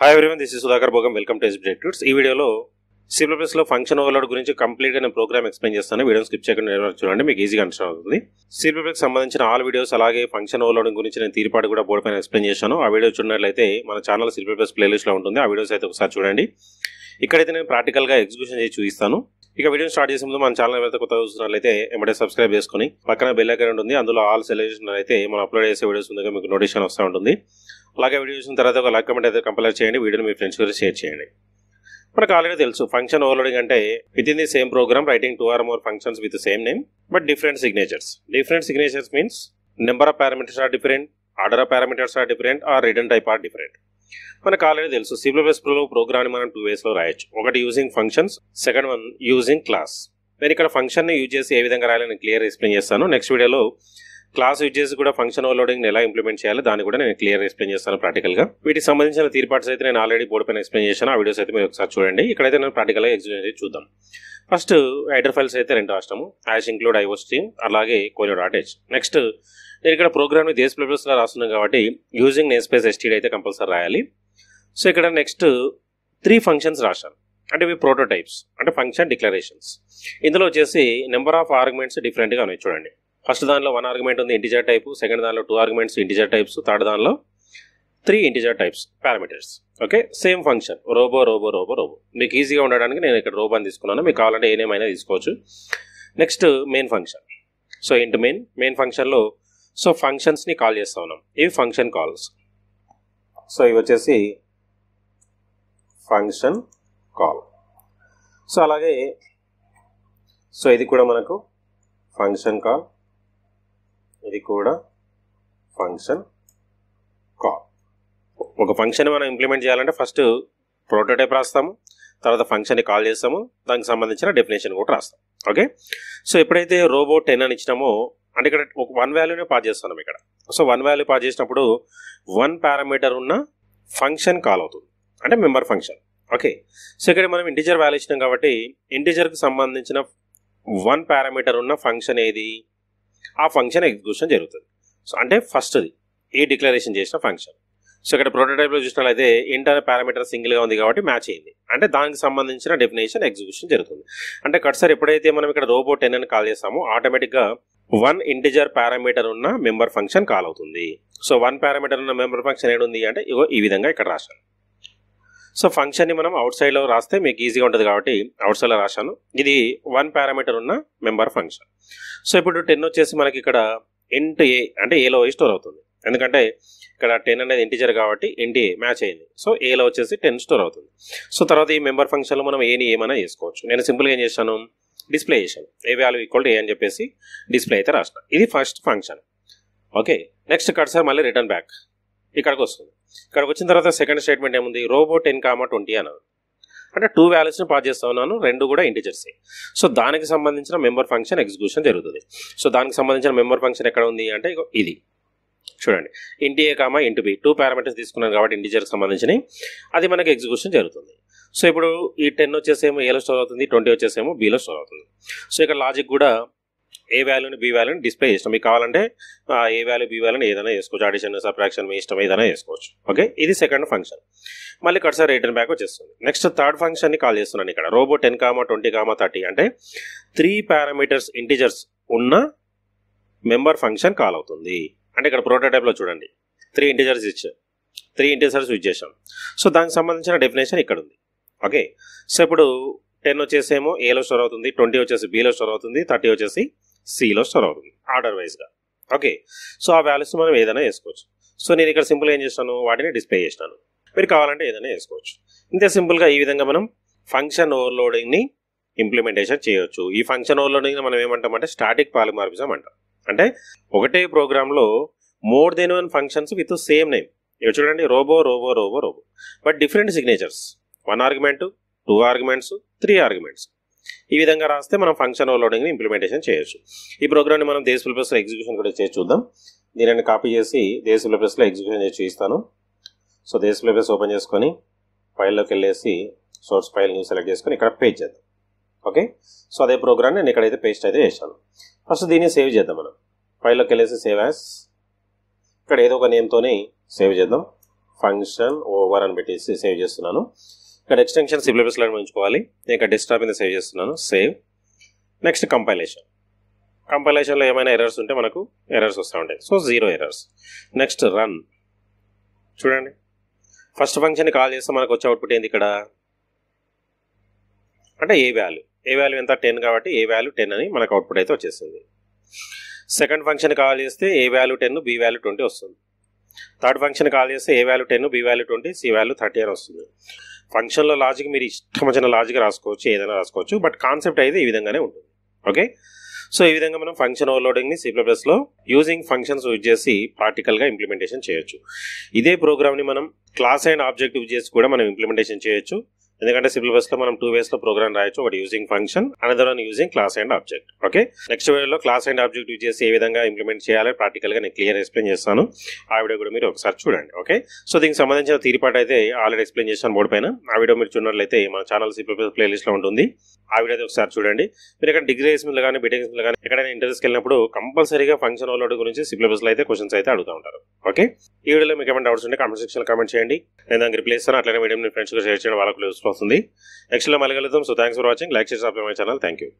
Hi everyone this is Sudhakar Bhogam welcome to SB ఈ వీడియోలో C లో function overload గురించి కంప్లీట్గా నేను ప్రోగ్రామ్ ఎక్స్ప్లెయిన్ చేస్తాను. వీడియో స్కిప్ చేయకుండా చూడండి మీకు ఈజీగా అంచనా అవుతుంది. సి సంబంధించిన ఆల్ వీడియోస్ అలాగే ఫంక్షన్ ఓవర్లోడింగ్ గురించి నేను తీరుపాటు కూడా బోర్డు పైన ఎక్స్ప్లెయిన్ చేశాను. ఆ వీడియో చూడనట్లయితే మన ఛానల్ సి ప్లస్ ప్లేలిస్ట్లో ఉంటుంది. ఆ వీడియోస్ అయితే ఒకసారి చూడండి. ఇక్కడైతే నేను ప్రాక్టికల్గా ఎగ్జిక్యూషన్ చేసి చూపిస్తాను. ఇక వీడియో స్టార్ట్ చేసే ముందు మన ఛానల్ ఏమైతే కొత్త చూస్తున్నట్లయితే ఎమ్మటే సబ్స్క్రైబ్ చేసుకుని పక్కన బెల్ ఐకాన్ ఉంటుంది అందులో ఆల్ సెలెక్ట్ అయితే మనం అప్లోడ్ చేసే వీడియోస్ ముందుగా మీకు నోటిఫికేషన్ వస్తూ ఉంటుంది. అలాగే వీడియో చూసిన తర్వాత ఒక లైక్ కమెంట్ అయితే కంపల్సరీ చేయండి వీడియోని మీ ఫ్రెండ్స్ కూడా షేర్ చేయండి. మనకు ఆల్రెడీ తెలుసు ఫంక్షన్ ఓవర్లోడింగ్ అంటే within the same program writing two or more functions with same name but different signatures different signatures means number of parameters or different order of parameters or different or return type or different మనకు already తెలుసు. సిప్లబెస్ pro program మనం two వేస్లో రాయొచ్చు. ఒకటి using functions second one using class నేను ఇక్కడ ఫంక్షన్ని యూజ్ చేసి ఏ విధంగా రాయాలని క్లియర్ ఎక్స్ప్లెయిన్ చేస్తాను. నెక్స్ట్ వీడియోలో క్లాస్ యూజ్ చేసి కూడా ఫంక్షన్ ఓవర్లోడింగ్ ఎలా ఇంప్లిమెంట్ చేయాలి దాన్ని కూడా నేను క్లియర్ ఎక్స్ప్లెయిన్ చేస్తాను ప్రాక్టికల్గా వీటికి సంబంధించిన తీర్పాట్స్ అయితే నేను ఆల్రెడీ బోర్డు పైన ఎక్స్ప్లెయిన్ చేశాను. ఆ వీడియోస్ అయితే మీరు ఒకసారి చూడండి. ఇక్కడైతే నేను ప్రాక్టికల్గా ఎక్స్ప్లెయిన్ చేసి చూద్దాం. ఫస్ట్ హైడర్ ఫైల్స్ అయితే రెండు రాష్ట్రము. యాష్ ఇంక్లూడ్ ఐఓ స్ట్రీమ్ అలాగే కోలో డాట్ హెచ్ నెక్స్ట్ నేను ఇక్కడ ప్రోగ్రామ్ దేశ ప్లస్గా రాస్తున్నాను కాబట్టి యూజింగ్ నేమ్ స్పేస్ ఎస్టీడీ అయితే కంపల్సరీ రాయాలి. సో ఇక్కడ నెక్స్ట్ త్రీ ఫంక్షన్స్ రాశాను. అంటే ఇవి ప్రోటోటైప్స్ అంటే ఫంక్షన్ డిక్లరేషన్స్ ఇందులో వచ్చేసి నెంబర్ ఆఫ్ ఆర్గ్యుమెంట్స్ డిఫరెంట్గా ఉన్నాయి చూడండి. ఫస్ట్ దానిలో వన్ ఆర్గ్యుమెంట్ ఉంది ఇంటిజర్ టైప్ సెకండ్ దానిలో two arguments integer types third దానిలో three integer types parameters okay same function robo robo robo robo మీకు ఈజీగా ఉండడానికి నేను ఇక్కడ రోబో అని తీసుకున్నాను. మీకు కావాలంటే ఏ నేమ్ అయినా తీసుకోవచ్చు. Next main function so int main main ఫంక్షన్లో సో ఫంక్షన్స్ని కాల్ చేస్తా ఉన్నాం. ఇవి ఫంక్షన్ కాల్స్ సో ఇవి వచ్చేసి ఫంక్షన్ కాల్ సో అలాగే సో ఇది కూడా మనకు ఫంక్షన్ కాల్ ఇది కూడా ఫంక్షన్ కాల్ ఒక ఫంక్షన్ మనం ఇంప్లిమెంట్ చేయాలంటే ఫస్ట్ ప్రోటోటైప్ రాస్తాము తర్వాత ఫంక్షన్ని కాల్ చేస్తాము దానికి సంబంధించిన డెఫినేషన్ కూడా రాస్తాం. ఓకే సో ఎప్పుడైతే రోబో టెన్ అని ఇచ్చినామో అంటే ఇక్కడ ఒక వన్ వాల్యూనే పాస్ చేస్తున్నాం ఇక్కడ. సో వన్ వాల్యూ పాస్ చేసినప్పుడు వన్ పారామీటర్ ఉన్న ఫంక్షన్ కాల్ అవుతుంది. అంటే మెంబర్ ఫంక్షన్ ఓకే సో ఇక్కడ మనం ఇంటిజర్ వాల్యూ ఇచ్చినాం కాబట్టి ఇంటిజర్కి సంబంధించిన వన్ పారామీటర్ ఉన్న ఫంక్షన్ ఏది? ఆ ఫంక్షన్ ఎగ్జిక్యూషన్ జరుగుతుంది. సో అంటే ఫస్ట్ అది ఏ డిక్లరేషన్ చేసిన ఫంక్షన్ సో ఇక్కడ ప్రోటోటైప్లో చూసినట్లయితే ఇంటర్ పారామీటర్ సింగిల్గా ఉంది కాబట్టి మ్యాచ్ అయింది. అంటే దానికి సంబంధించిన డెఫినేషన్ ఎగ్జిక్యూషన్ జరుగుతుంది. అంటే కట్సర్ ఎప్పుడైతే మనం ఇక్కడ రోబో టెన్ అని కాల్ చేస్తామో ఆటోమేటిక్గా వన్ ఇంటిజర్ పారామీటర్ ఉన్న మెంబర్ ఫంక్షన్ కాల్ అవుతుంది. సో వన్ పారామీటర్ ఉన్న మెంబర్ ఫంక్షన్ ఏడుంది అంటే ఇగో ఈ విధంగా ఇక్కడ రాశాను సో ఫంక్షన్ని మనం అవుట్ సైడ్లో రాస్తే మీకు ఈజీగా ఉంటుంది కాబట్టి అవుట్ సైడ్లో రాశాను. ఇది వన్ పారామీటర్ ఉన్న మెంబర్ ఫంక్షన్ సో ఇప్పుడు టెన్ వచ్చేసి మనకి ఇక్కడ ఇంట్ ఏ అంటే ఏలో స్టోర్ అవుతుంది. ఎందుకంటే ఇక్కడ టెన్ అనేది ఇంటిజర్ కాబట్టి ఇంటి ఏ మ్యాచ్ అయింది. సో ఏలో వచ్చేసి టెన్ స్టోర్ అవుతుంది. సో తర్వాత ఈ మెంబర్ ఫంక్షన్లో మనం ఏని ఏమైనా చేసుకోవచ్చు. నేను సింపుల్గా ఏం చేశాను? డిస్ప్లే చేశాను. A value equal to a అని చెప్పేసి డిస్ప్లే అయితే రాసిన. ఇది first function okay next cut sir మళ్ళీ రిటర్న్ బ్యాక్ ఇక్కడికి వస్తుంది ఇక్కడికి వచ్చిన తర్వాత సెకండ్ స్టేట్మెంట్ ఏముంది? రోబో టెన్ కామా ట్వంటీ అన్నాను. అంటే టూ వాల్యూస్ని పాస్ చేస్తా ఉన్నాను రెండు కూడా ఇంటిజర్సే సో దానికి సంబంధించిన మెంబర్ ఫంక్షన్ ఎగ్జిక్యూషన్ జరుగుతుంది. సో దానికి సంబంధించిన మెంబర్ ఫంక్షన్ ఎక్కడ ఉంది అంటే ఇది. చూడండి. Int a comma int b two parameters తీసుకున్నాను కాబట్టి ఇంటిజర్కి సంబంధించినవి అది మనకి ఎగ్జిక్యూషన్ జరుగుతుంది. సో ఇప్పుడు ఈ టెన్ వచ్చేసేమో ఏలో స్టోర్ అవుతుంది ట్వంటీ వచ్చేసేమో బీలో స్టోర్ అవుతుంది. సో ఇక్కడ లాజిక్ కూడా ఏ వాల్యూని బి వాల్యూని డిస్ప్లే చేస్తాం మీకు కావాలంటే ఏ వాల్యూ బి వాల్యూని ఏదైనా చేసుకోవచ్చు. అడిషన్ సబ్ట్రాక్షన్ మీ ఇష్టం ఏదైనా చేసుకోవచ్చు. ఓకే ఇది సెకండ్ ఫంక్షన్ మళ్ళీ కట్సారి రిటర్న్ బ్యాక్ వచ్చేస్తుంది. నెక్స్ట్ థర్డ్ ఫంక్షన్ని కాల్ చేస్తున్నాను ఇక్కడ. Robo ten comma twenty comma thirty అంటే త్రీ పారామీటర్స్ ఇంటిజర్స్ ఉన్న మెంబర్ ఫంక్షన్ కాల్ అవుతుంది. అంటే ఇక్కడ ప్రోటోటైప్లో చూడండి. త్రీ ఇంటిజర్స్ ఇచ్చారు. త్రీ ఇంటిజర్స్ యూజ్ చేసాం సో దానికి సంబంధించిన డెఫినేషన్ ఇక్కడ ఉంది. ఓకే సో ఇప్పుడు టెన్ వచ్చేసేమో ఏలో స్టోర్ అవుతుంది. ట్వంటీ వచ్చేసి బీలో స్టోర్ అవుతుంది. థర్టీ వచ్చేసి సిలో స్టోర్ అవుతుంది ఆర్డర్ వైజ్గా ఓకే సో ఆ వాల్యూస్ మనం ఏదైనా వేసుకోవచ్చు. సో నేను ఇక్కడ సింపుల్ ఏం చేస్తాను? వాటిని డిస్ప్లే చేస్తాను. మీరు కావాలంటే ఏదైనా వేసుకోవచ్చు. ఇంతే సింపుల్గా ఈ విధంగా మనం ఫంక్షన్ ఓవర్లోడింగ్ని ఇంప్లిమెంటేషన్ చేయొచ్చు. ఈ ఫంక్షన్ ఓవర్లోడింగ్ని మనం ఏమంటామంటే స్టాటిక్ పాలిమార్ఫిజం అంటాం. అంటే ఒకటే ప్రోగ్రాంలో more than one functions with same name ఇవి చూడండి robo robo robo robo but different signatures one argument two arguments three arguments ఈ విధంగా రాస్తే మనం ఫంక్షన్ ఓవర్లోడింగ్ని ఇంప్లిమెంటేషన్ చేయొచ్చు. ఈ ప్రోగ్రామ్ని మనం దేశ సిలబస్లో ఎగ్జిక్యూషన్ కూడా చేసి చూద్దాం. దీనిని కాపీ చేసి దేశ సిలబస్లో ఎగ్జిక్యూషన్ చేసి చూపిస్తాను. సో దేశ సిలబస్ ఓపెన్ చేసుకొని ఫైల్లోకి వెళ్ళేసి సోర్స్ ఫైల్ న్యూ సెలెక్ట్ చేసుకొని ఇక్కడ పేజ్ చేద్దాం. ఓకే సో అదే ప్రోగ్రామ్ నేను ఇక్కడైతే పేస్ట్ అయితే చేశాను. ఫస్ట్ దీన్ని సేవ్ చేద్దాం మనం. ఫైల్లోకి వెళ్ళేసి సేవ్ యాజ్ ఇక్కడ ఏదో ఒక నేమ్తోని సేవ్ చేద్దాం. ఫంక్షన్ ఓవర్ అని పెట్టేసి సేవ్ చేస్తున్నాను. ఇక్కడ ఎక్స్టెన్షన్ సిబ్లబస్లో ఉంచుకోవాలి. నేను ఇక్కడ డెస్క్టాప్ మీద సేవ్ చేస్తున్నాను. సేవ్ నెక్స్ట్ కంపైలేషన్ కంపైలేషన్లో ఏమైనా ఎర్రర్స్ ఉంటే మనకు ఎర్రర్స్ వస్తూ ఉంటాయి. So zero errors next run చూడండి. ఫస్ట్ ఫంక్షన్ని కాల్ చేస్తే మనకు వచ్చే అవుట్పుట్ ఏంది ఇక్కడ? అంటే ఏ వాల్యూ ఏ వాల్యూ ఎంత? టెన్ కాబట్టి ఏ వాల్యూ టెన్ అని మనకు అవుట్పుట్ అయితే వచ్చేస్తుంది సెకండ్ ఫంక్షన్ కాల్ చేస్తే A value ten B value twenty వస్తుంది. థర్డ్ ఫంక్షన్ కాల్ చేస్తే A value ten B value twenty C value thirty అని వస్తుంది. ఫంక్షన్లో లాజిక్ మీరు ఇష్టం వచ్చిన లాజిక్ రాసుకోవచ్చు ఏదైనా రాసుకోవచ్చు బట్ కాన్సెప్ట్ అయితే ఈ విధంగానే ఉంటుంది. ఓకే? సో ఈ విధంగా మనం ఫంక్షన్ ఓవర్లోడింగ్ని సి లో యూజింగ్ ఫంక్షన్స్ యూజ్ చేసి ప్రాక్టికల్గా ఇంప్లిమెంటేషన్ చేయొచ్చు. ఇదే ప్రోగ్రామ్ని మనం క్లాస్ అండ్ ఆబ్జెక్ట్ యూజ్ చేసి కూడా మనం ఇంప్లిమెంటేషన్ చేయొచ్చు. ఎందుకంటే సిలబస్లో మనం టూ వేస్లో ప్రోగ్రామ్ రాయొచ్చు. ఒకటి using function another one using class and object okay next వీడియోలో క్లాస్ అండ్ ఆబ్జెక్ట్ యూజ్ చేసి ఏ విధంగా ఇంప్లిమెంట్ చేయాలి ప్రాక్టికల్గా నేను క్లియర్ ఎక్స్ప్లెయిన్ చేస్తాను. ఆ వీడియో కూడా మీరు ఒకసారి చూడండి. ఓకే సో దీనికి సంబంధించిన తీరిపాటు అయితే ఆల్రెడీ ఎక్స్ప్లెయిన్ చేశాను బోర్డు పైన. ఆ వీడియో మీరు చూడట్లయితే మన ఛానల్ ప్లే ప్లేలిస్ట్లో ఉంటుంది. ఆ వీడియో అయితే ఒకసారి చూడండి. మీరు ఇక్కడ డిగ్రీ మీద కానీ బీటెక్ మీద కానీ ఎక్కడైనా ఇంటర్వ్యూస్కి వెళ్ళినప్పుడు కంపల్సరీగా ఫంక్షన్ ఓవర్లోడ్ గురించి సిలబస్లో అయితే క్వశ్చన్స్ అయితే అడుగుతూ ఉంటారు. ఓకే ఈ వీడియోలో మీకు ఏమైనా డౌట్స్ ఉంటే కామెంట్ సెక్షన్ కామెంట్ చేయండి. నేను దానికి రిప్లై ఇస్తాను. అట్లనే వీడియో మీ ఫ్రెండ్స్కి షేర్ చేయడం. వాళ్ళకు యూస్ఫుల్ వస్తుంది. నెక్స్ట్ మళ్ళీ కలుద్దాం. So thanks for watching like చేసి మై ఛానల్ థ్యాంక్ యూ